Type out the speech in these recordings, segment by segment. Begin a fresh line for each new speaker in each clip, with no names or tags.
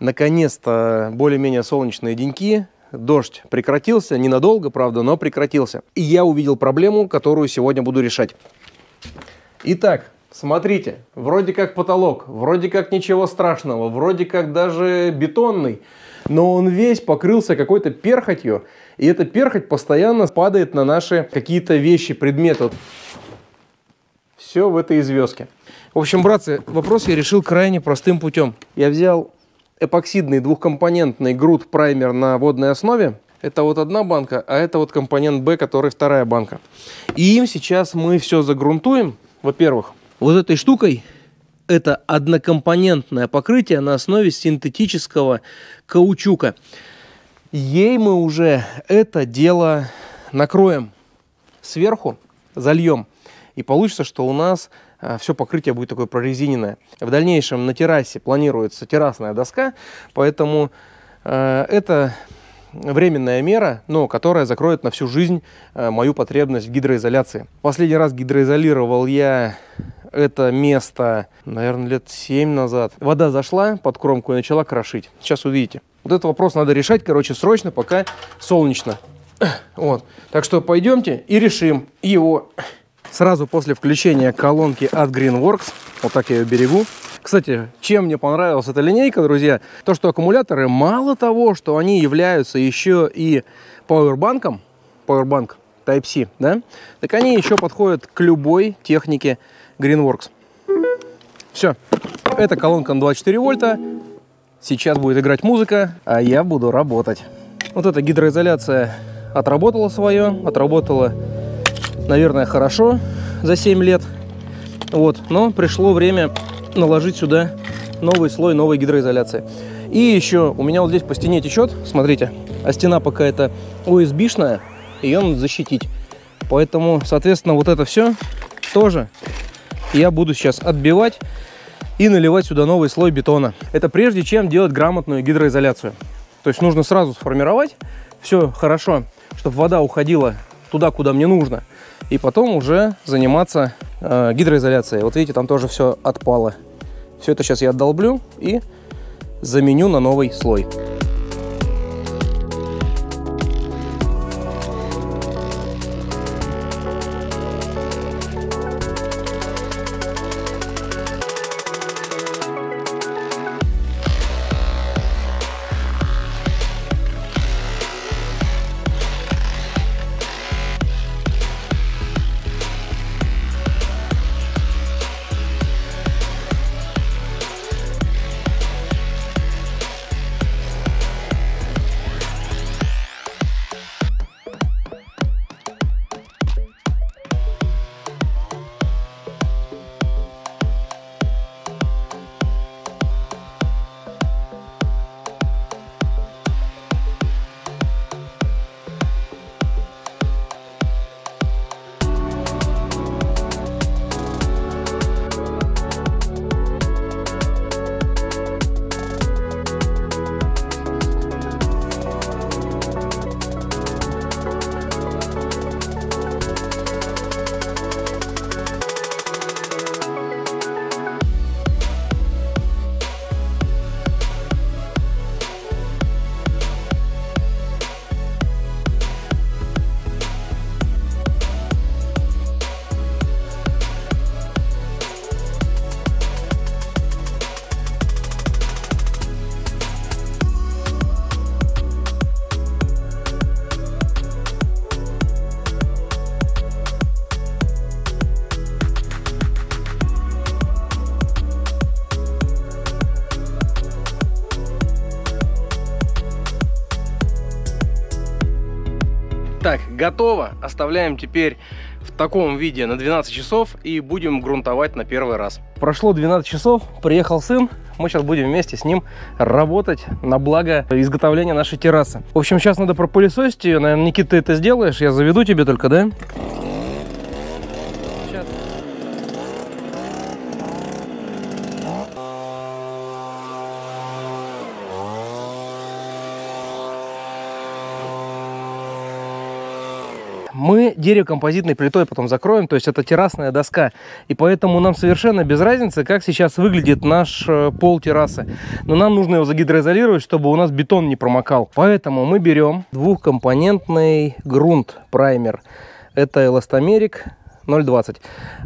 Наконец-то более-менее солнечные деньки, дождь прекратился, ненадолго, правда, но прекратился. И я увидел проблему, которую сегодня буду решать. Итак, смотрите, вроде как потолок, вроде как ничего страшного, вроде как даже бетонный, но он весь покрылся какой-то перхотью, и эта перхоть постоянно падает на наши какие-то вещи, предметы. Все в этой звездке. В общем, братцы, вопрос я решил крайне простым путем. Я взял эпоксидный двухкомпонентный груд праймер на водной основе. Это вот одна банка, а это вот компонент B, который вторая банка. И им сейчас мы все загрунтуем. Во-первых, вот этой штукой это однокомпонентное покрытие на основе синтетического каучука. Ей мы уже это дело накроем сверху, зальем. И получится, что у нас все покрытие будет такое прорезиненное. В дальнейшем на террасе планируется террасная доска, поэтому э, это временная мера, но которая закроет на всю жизнь э, мою потребность в гидроизоляции. Последний раз гидроизолировал я это место, наверное, лет 7 назад. Вода зашла под кромку и начала крошить. Сейчас увидите. Вот этот вопрос надо решать, короче, срочно, пока солнечно. Вот. Так что пойдемте и решим его сразу после включения колонки от Greenworks. Вот так я ее берегу. Кстати, чем мне понравилась эта линейка, друзья, то, что аккумуляторы мало того, что они являются еще и пауэрбанком, пауэрбанк Type-C, да, так они еще подходят к любой технике Greenworks. Все, это колонка на 24 вольта. Сейчас будет играть музыка, а я буду работать. Вот эта гидроизоляция отработала свое, отработала наверное, хорошо за 7 лет. Вот, но пришло время наложить сюда новый слой новой гидроизоляции. И еще у меня вот здесь по стене течет, смотрите, а стена пока это OSB-шная, ее надо защитить. Поэтому, соответственно, вот это все тоже я буду сейчас отбивать и наливать сюда новый слой бетона. Это прежде чем делать грамотную гидроизоляцию. То есть нужно сразу сформировать все хорошо, чтобы вода уходила туда, куда мне нужно и потом уже заниматься э, гидроизоляцией. Вот видите, там тоже все отпало. Все это сейчас я отдолблю и заменю на новый слой. Готово. Оставляем теперь в таком виде на 12 часов и будем грунтовать на первый раз. Прошло 12 часов, приехал сын. Мы сейчас будем вместе с ним работать на благо изготовления нашей террасы. В общем, сейчас надо пропылесосить ее. Наверное, Никита, ты это сделаешь. Я заведу тебе только, да? Мы дерево композитной плитой потом закроем, то есть это террасная доска. И поэтому нам совершенно без разницы, как сейчас выглядит наш э, пол террасы. Но нам нужно его загидроизолировать, чтобы у нас бетон не промокал. Поэтому мы берем двухкомпонентный грунт праймер. Это эластомерик 0,20.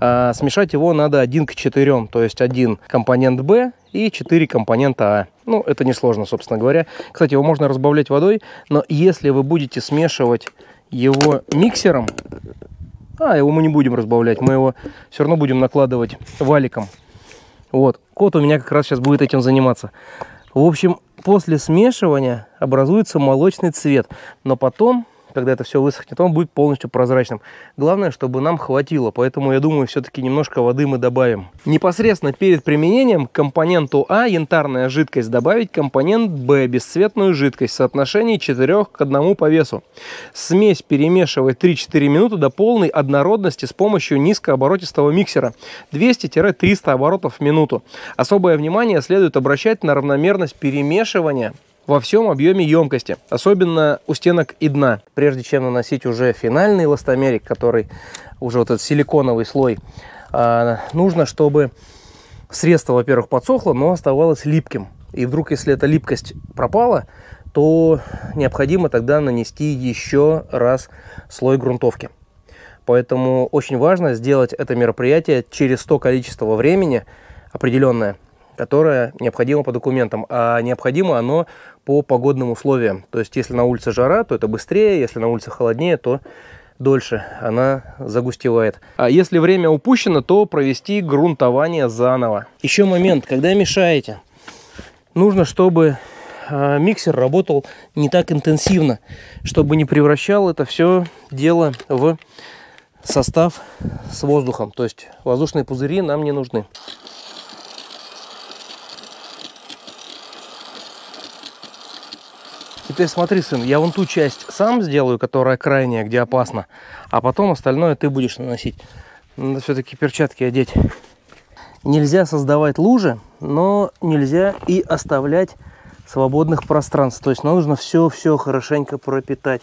А, смешать его надо 1 к 4, то есть один компонент B и 4 компонента А. Ну, это несложно, собственно говоря. Кстати, его можно разбавлять водой, но если вы будете смешивать его миксером, а, его мы не будем разбавлять, мы его все равно будем накладывать валиком. Вот, кот у меня как раз сейчас будет этим заниматься. В общем, после смешивания образуется молочный цвет, но потом когда это все высохнет, он будет полностью прозрачным. Главное, чтобы нам хватило, поэтому я думаю, все-таки немножко воды мы добавим. Непосредственно перед применением к компоненту А янтарная жидкость добавить компонент Б бесцветную жидкость в соотношении 4 к 1 по весу. Смесь перемешивать 3-4 минуты до полной однородности с помощью низкооборотистого миксера 200-300 оборотов в минуту. Особое внимание следует обращать на равномерность перемешивания во всем объеме емкости, особенно у стенок и дна. Прежде чем наносить уже финальный ластомерик, который уже вот этот силиконовый слой, а, нужно, чтобы средство, во-первых, подсохло, но оставалось липким. И вдруг, если эта липкость пропала, то необходимо тогда нанести еще раз слой грунтовки. Поэтому очень важно сделать это мероприятие через то количество времени определенное, которое необходимо по документам. А необходимо оно по погодным условиям. То есть, если на улице жара, то это быстрее, если на улице холоднее, то дольше она загустевает. А если время упущено, то провести грунтование заново. Еще момент, когда мешаете, нужно, чтобы а, миксер работал не так интенсивно, чтобы не превращал это все дело в состав с воздухом. То есть воздушные пузыри нам не нужны. Теперь смотри, сын, я вон ту часть сам сделаю, которая крайняя, где опасно, а потом остальное ты будешь наносить. Надо все-таки перчатки одеть. Нельзя создавать лужи, но нельзя и оставлять свободных пространств. То есть нужно все-все хорошенько пропитать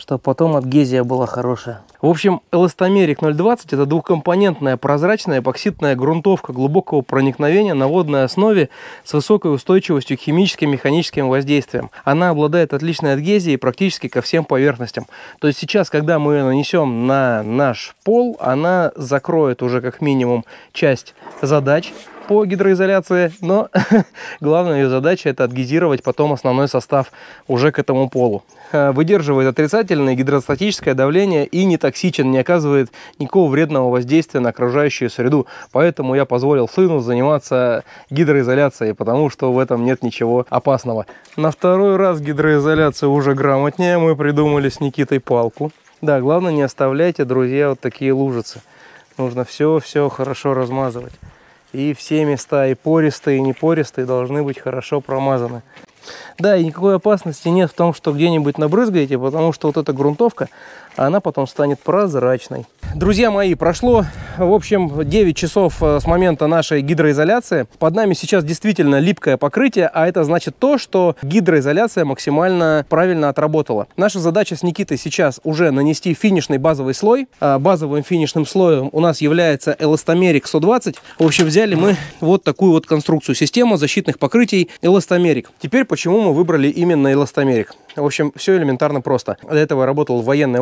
чтобы потом адгезия была хорошая. В общем, эластомерик 020 это двухкомпонентная прозрачная эпоксидная грунтовка глубокого проникновения на водной основе с высокой устойчивостью к химическим и механическим воздействиям. Она обладает отличной адгезией практически ко всем поверхностям. То есть сейчас, когда мы ее нанесем на наш пол, она закроет уже как минимум часть задач, по гидроизоляции, но главная ее задача это адгезировать потом основной состав уже к этому полу. Э, выдерживает отрицательное гидростатическое давление и не токсичен, не оказывает никакого вредного воздействия на окружающую среду. Поэтому я позволил сыну заниматься гидроизоляцией, потому что в этом нет ничего опасного. На второй раз гидроизоляция уже грамотнее. Мы придумали с Никитой палку. Да, главное не оставляйте, друзья, вот такие лужицы. Нужно все-все хорошо размазывать. И все места, и пористые, и непористые, должны быть хорошо промазаны. Да, и никакой опасности нет в том, что где-нибудь набрызгаете, потому что вот эта грунтовка, она потом станет прозрачной. Друзья мои, прошло, в общем, 9 часов э, с момента нашей гидроизоляции. Под нами сейчас действительно липкое покрытие, а это значит то, что гидроизоляция максимально правильно отработала. Наша задача с Никитой сейчас уже нанести финишный базовый слой. А базовым финишным слоем у нас является эластомерик 120. В общем, взяли мы вот такую вот конструкцию, система защитных покрытий эластомерик. Теперь почему мы выбрали именно эластомерик? В общем, все элементарно просто. До этого работал в военной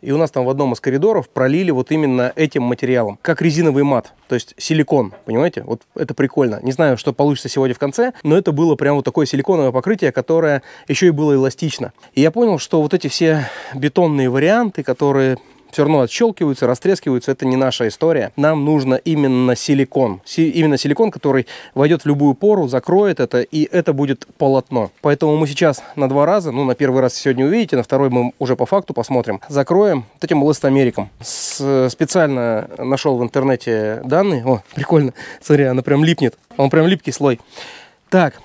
и у нас там в одном из коридоров пролили вот именно этим материалом, как резиновый мат, то есть силикон, понимаете? Вот это прикольно. Не знаю, что получится сегодня в конце, но это было прям вот такое силиконовое покрытие, которое еще и было эластично. И я понял, что вот эти все бетонные варианты, которые все равно отщелкиваются, растрескиваются. Это не наша история. Нам нужно именно силикон. Си именно силикон, который войдет в любую пору, закроет это, и это будет полотно. Поэтому мы сейчас на два раза, ну, на первый раз сегодня увидите, на второй мы уже по факту посмотрим, закроем вот этим эластомериком. С специально нашел в интернете данные. О, прикольно. Смотри, она прям липнет. Он прям липкий слой. Так,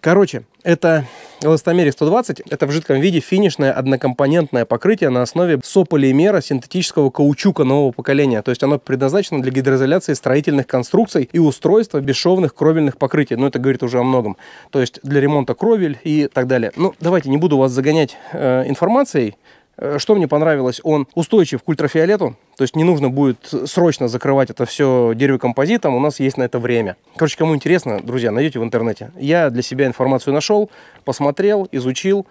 короче, это эластомерик 120. Это в жидком виде финишное однокомпонентное покрытие на основе сополимера синтетического каучука нового поколения. То есть оно предназначено для гидроизоляции строительных конструкций и устройства бесшовных кровельных покрытий. Но это говорит уже о многом. То есть для ремонта кровель и так далее. Ну, давайте не буду вас загонять э, информацией. Э, что мне понравилось, он устойчив к ультрафиолету, то есть не нужно будет срочно закрывать это все деревокомпозитом, у нас есть на это время. Короче, кому интересно, друзья, найдете в интернете. Я для себя информацию нашел, посмотрел, изучил,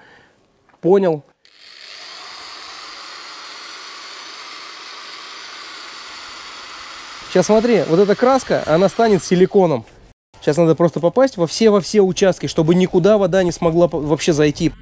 понял. Сейчас смотри, вот эта краска, она станет силиконом. Сейчас надо просто попасть во все во все участки, чтобы никуда вода не смогла вообще зайти.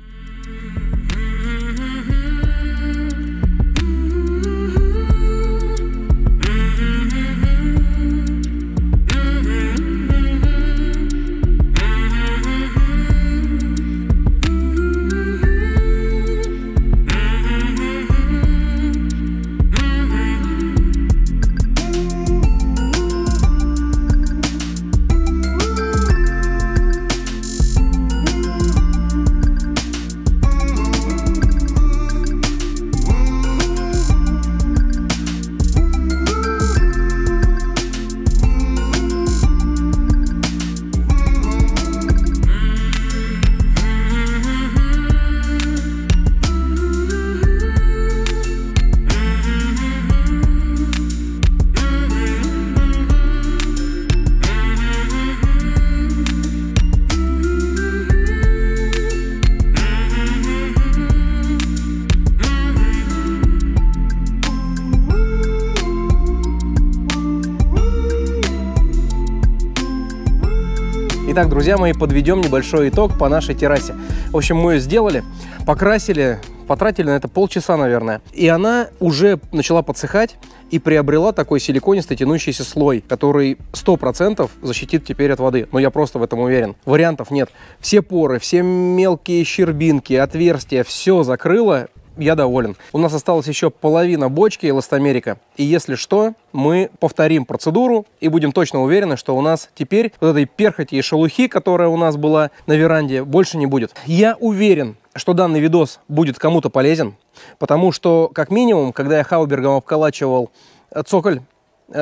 Итак, друзья мои, подведем небольшой итог по нашей террасе. В общем, мы ее сделали, покрасили, потратили на это полчаса, наверное. И она уже начала подсыхать и приобрела такой силиконистый тянущийся слой, который 100% защитит теперь от воды. Но я просто в этом уверен. Вариантов нет. Все поры, все мелкие щербинки, отверстия, все закрыло я доволен. У нас осталась еще половина бочки эластомерика. И если что, мы повторим процедуру и будем точно уверены, что у нас теперь вот этой перхоти и шелухи, которая у нас была на веранде, больше не будет. Я уверен, что данный видос будет кому-то полезен, потому что, как минимум, когда я хаубергом обколачивал цоколь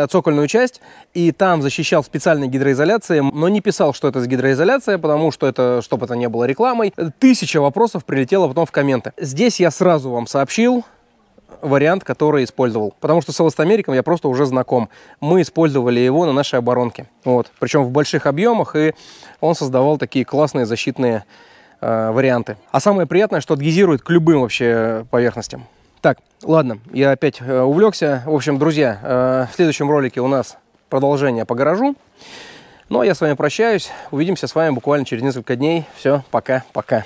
цокольную часть, и там защищал специальной гидроизоляцией, но не писал, что это за гидроизоляция, потому что это, чтобы это не было рекламой. Тысяча вопросов прилетело потом в комменты. Здесь я сразу вам сообщил, вариант, который использовал. Потому что с эластомериком я просто уже знаком. Мы использовали его на нашей оборонке. Вот. Причем в больших объемах, и он создавал такие классные защитные э, варианты. А самое приятное, что адгезирует к любым вообще поверхностям. Так, ладно, я опять э, увлекся. В общем, друзья, э, в следующем ролике у нас продолжение по гаражу. Ну, а я с вами прощаюсь. Увидимся с вами буквально через несколько дней. Все, пока-пока.